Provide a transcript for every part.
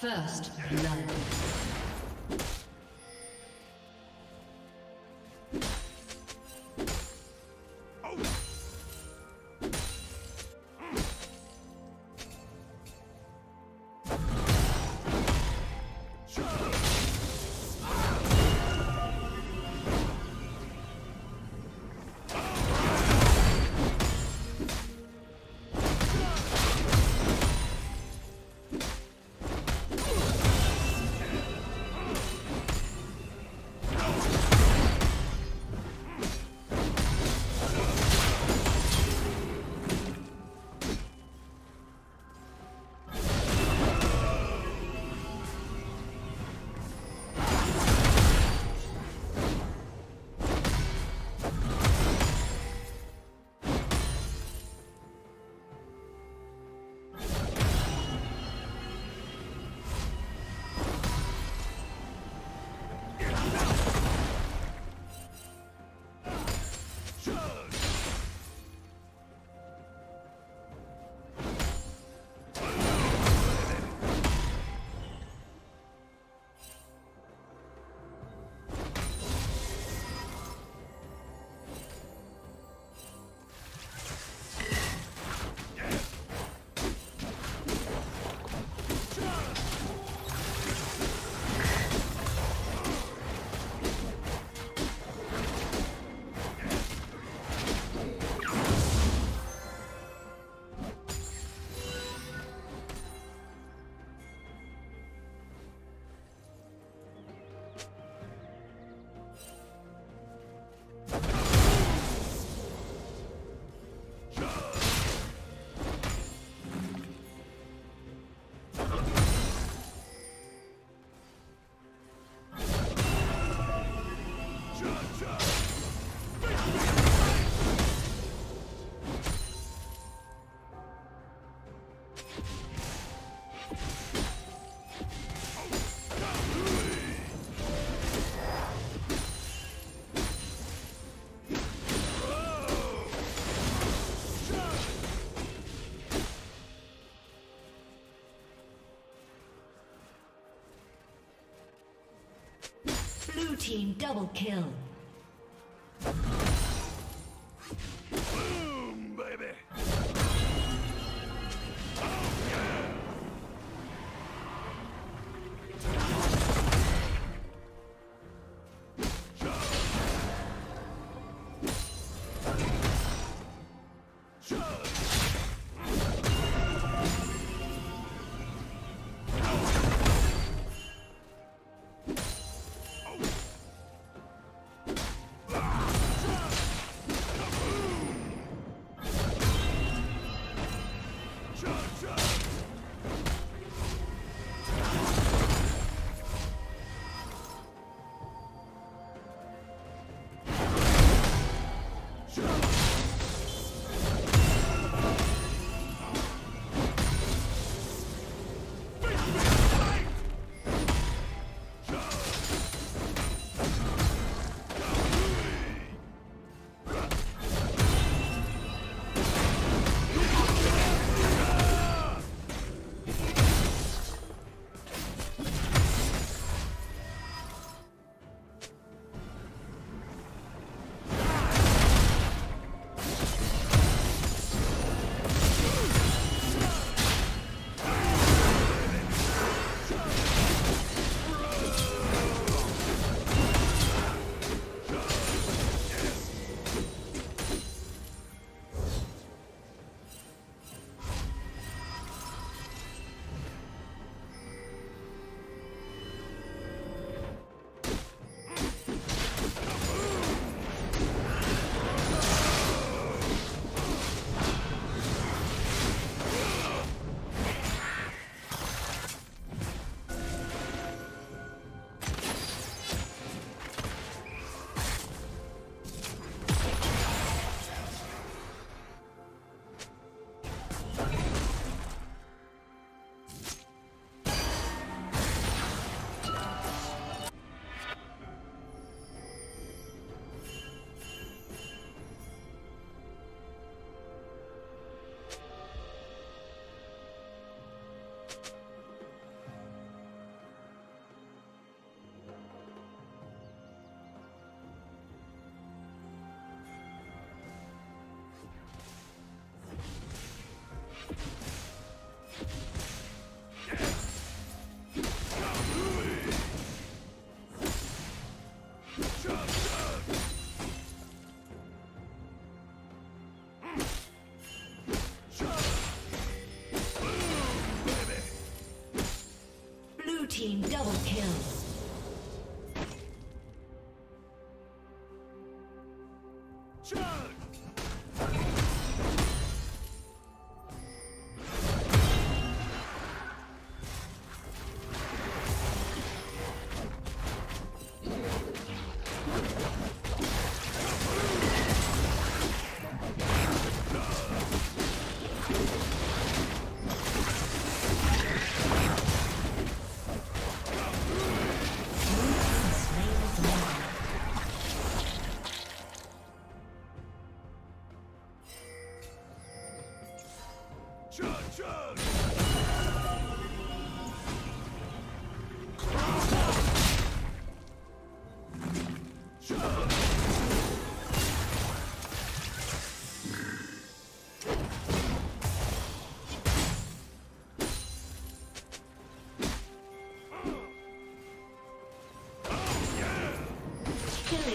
First blood. Team double kill. Double kill.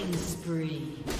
Killing spree.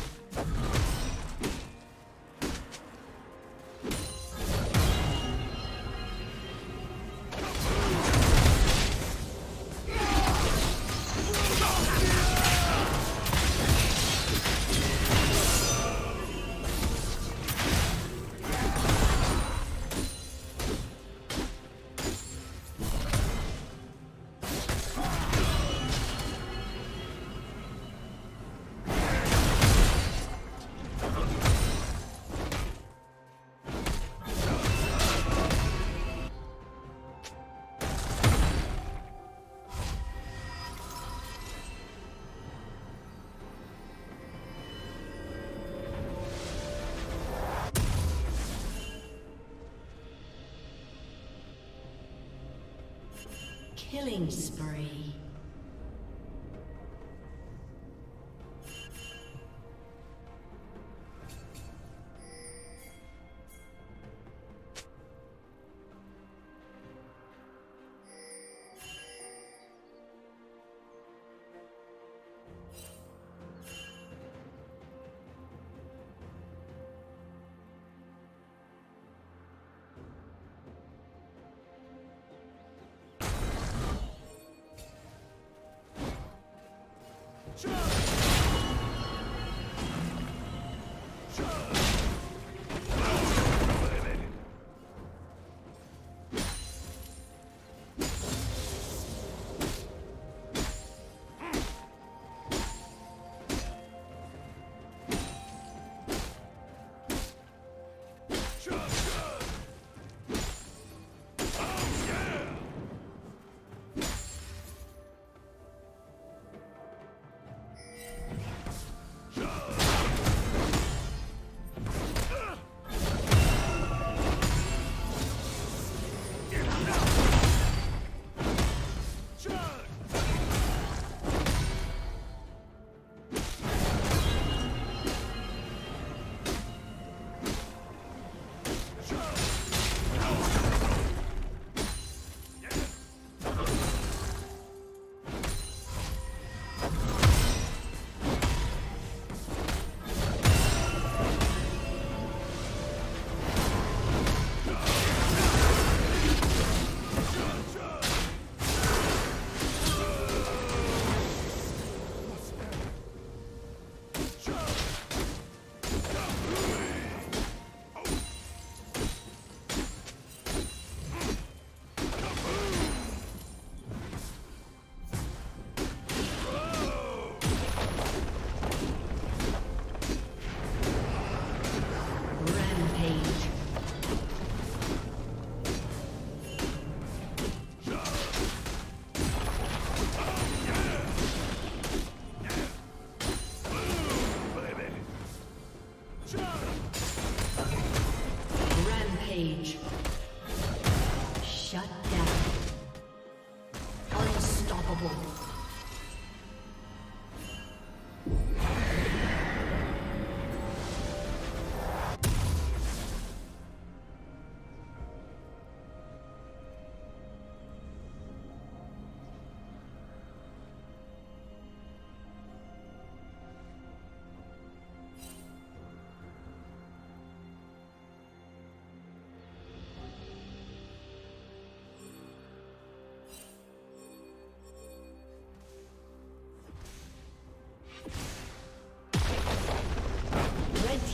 Killing spree. Charge!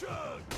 Chug!